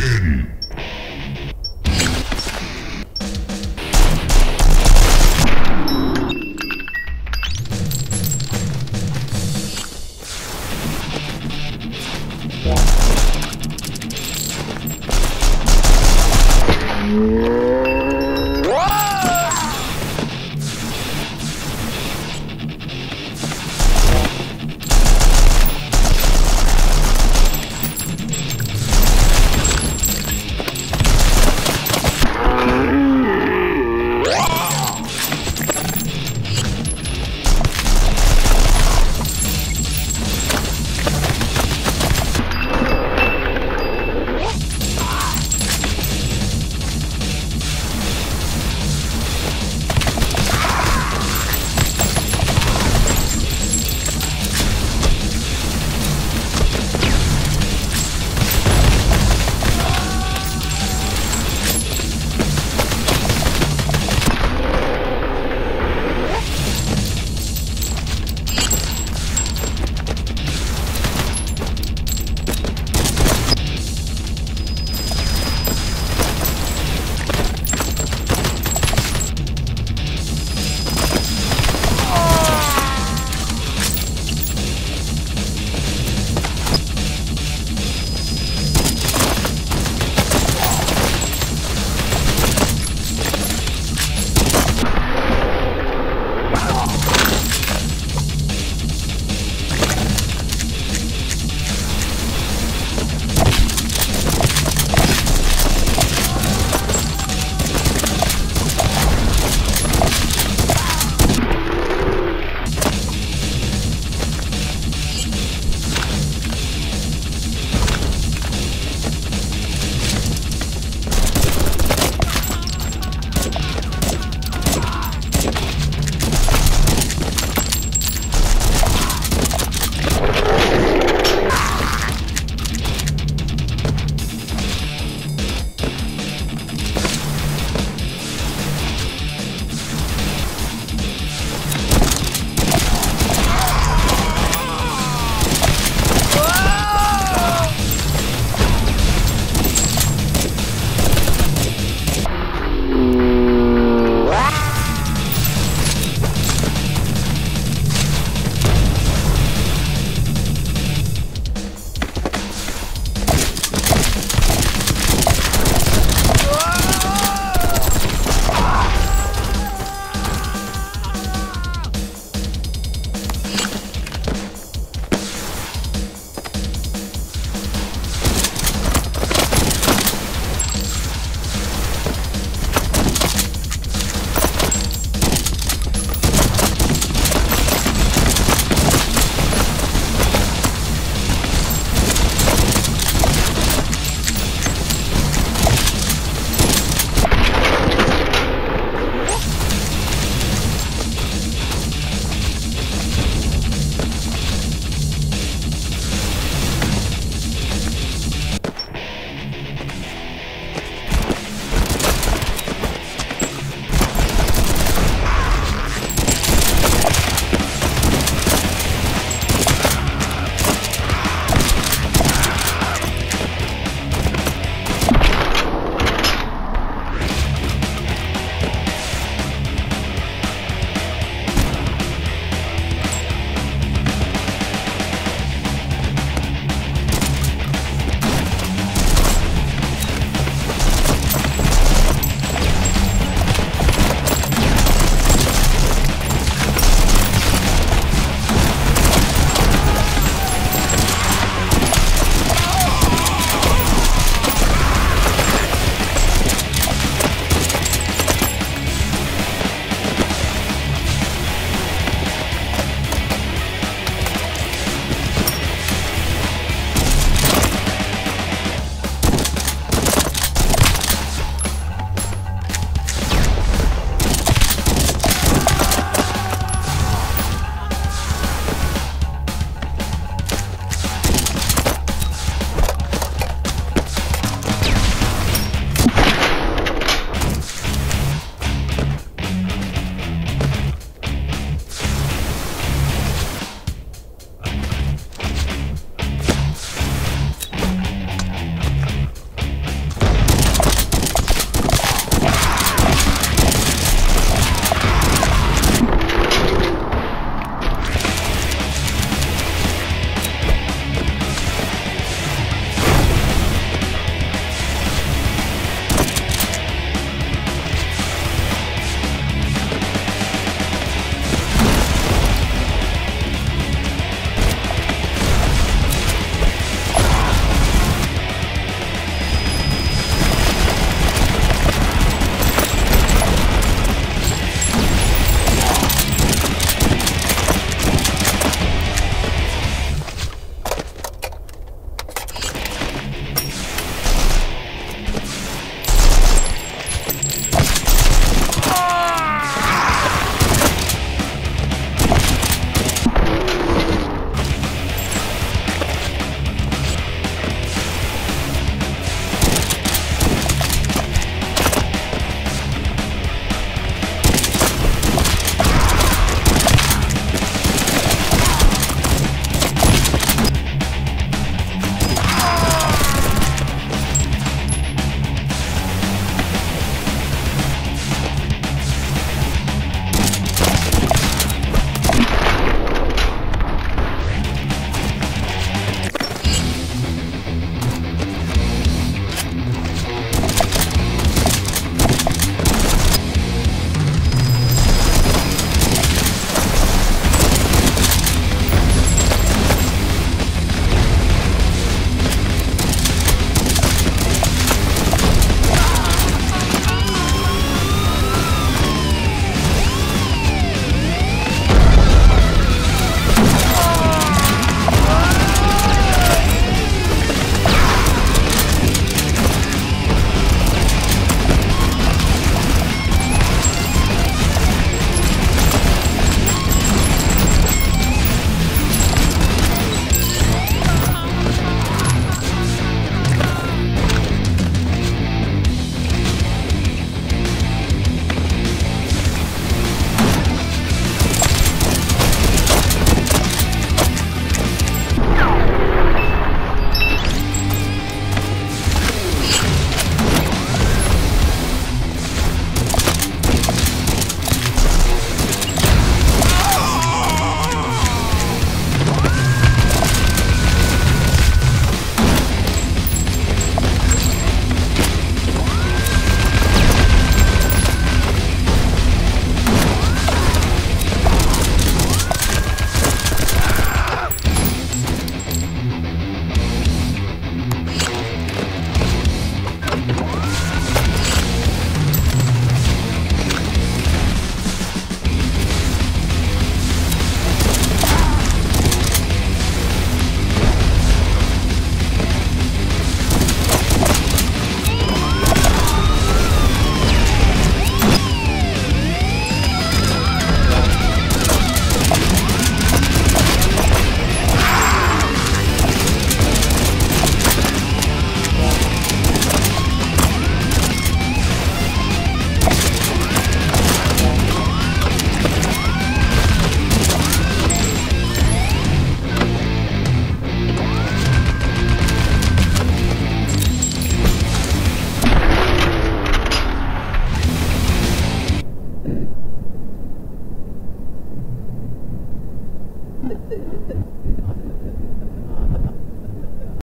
Ken.